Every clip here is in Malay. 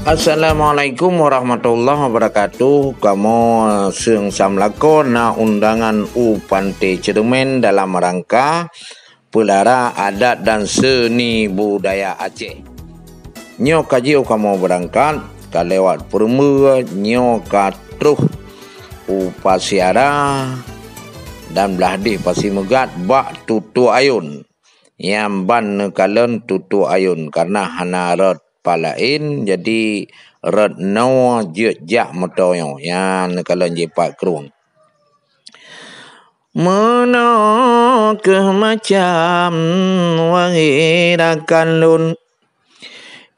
Assalamualaikum warahmatullahi wabarakatuh. Kamu seng samlako na undangan U Pantai Cermen dalam rangka pelara adat dan seni budaya Aceh. Nyo kaji kamu berangkat ka lewat permua nyo ka truh upasiara dan belah di pasi megat bak tutu ayun yang ban kalen tutu ayun karena hana rot palain jadi red no je jak motoyo yang kalau jepat kerung. Mana ke macam wangirakan lun?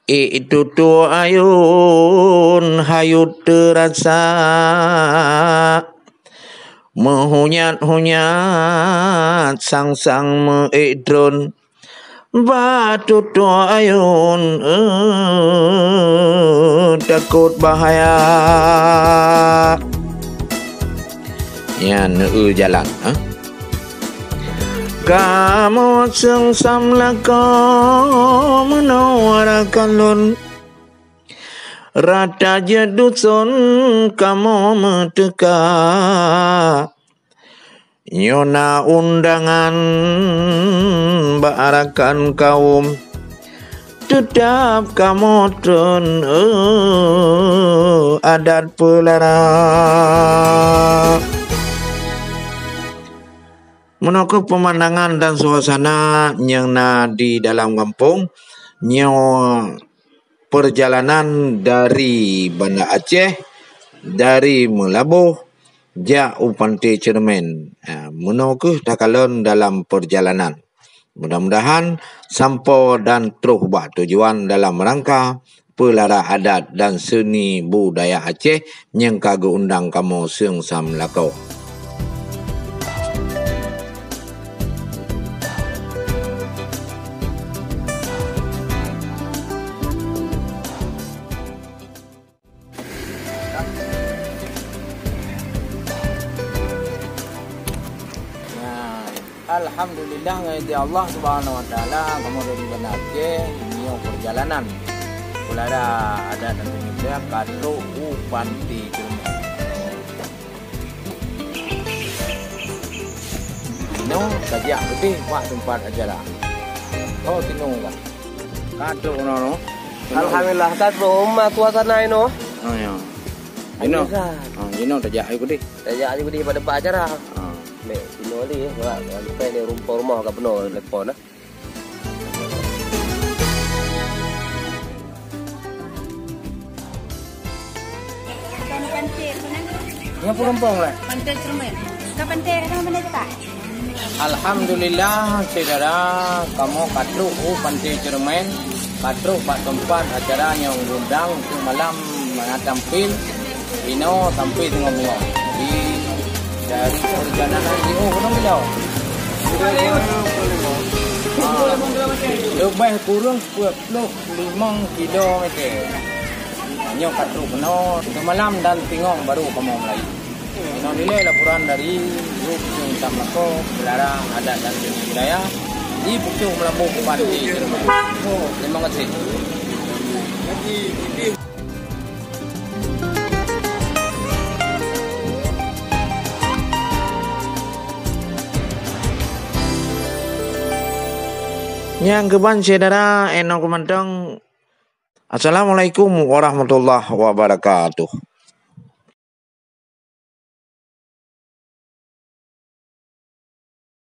Itu tu ayun hayut terasa. Mehunyat-hunyat sang-sang meidron Batu tu ayun uh, takut bahaya. Ya, nu jalan. Huh? Kamu sengsam laka menawarakan lun Rata jedusun kamu metekak Nyona undangan barakan kaum. Tetap kamu tun uh, adat pelara. Menokok pemandangan dan suasana yang na di dalam kampung Nyo perjalanan dari Banda Aceh Dari Melabuh ja upante cermen uh, menokeh takalon dalam perjalanan mudah-mudahan sampo dan terus buat tujuan dalam rangka pelara adat dan seni budaya Aceh yang kagu undang kamu sing sam lakau. Alhamdulillah ngadi Allah Subhanahu wa taala kamu dari benar ke ini perjalanan Pulara ada dan juga kado upanti cuma No, saja gede pak tempat aja lah. Oh, tino kan. Kado no no. Alhamdulillah kado rumah suasana ini. Oh ya. Ini. Oh, dah jadi gede. Dah jadi gede pada acara. Oh. Mek ali eh wala lupa ni rumpah rumah ka penuh telefon ah. Yang pun rempong lah. Pantai cermin. Kau pantai kan mana tak? Alhamdulillah, saudara, kamu katru oh, pantai cermin, katru pak tempat acara yang undang untuk malam mana tampil, ino tampil dengan bunga. Di dari perjalanan di oh kenapa jauh lebih kurang 45 kilometer. Hanya kat truk kena malam dan tingong baru kamu mulai ini nilai laporan dari grup yang sama ko belara adat dan budaya di Pucuk Melabuh Bupati Terima kasih. Yang keban saudara enok kumandang Assalamualaikum warahmatullahi wabarakatuh.